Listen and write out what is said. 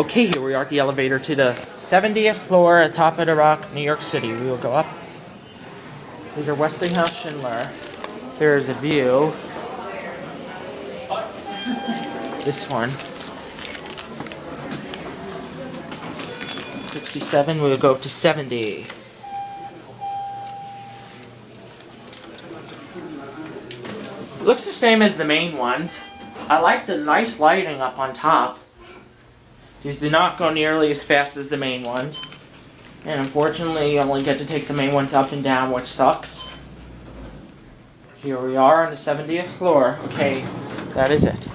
Okay, here we are at the elevator to the 70th floor at top of the rock, New York City. We will go up. These are Westinghouse Schindler. There's a view. This one. 67, we will go up to 70. Looks the same as the main ones. I like the nice lighting up on top. These do not go nearly as fast as the main ones. And unfortunately, you only get to take the main ones up and down, which sucks. Here we are on the 70th floor. Okay, that is it.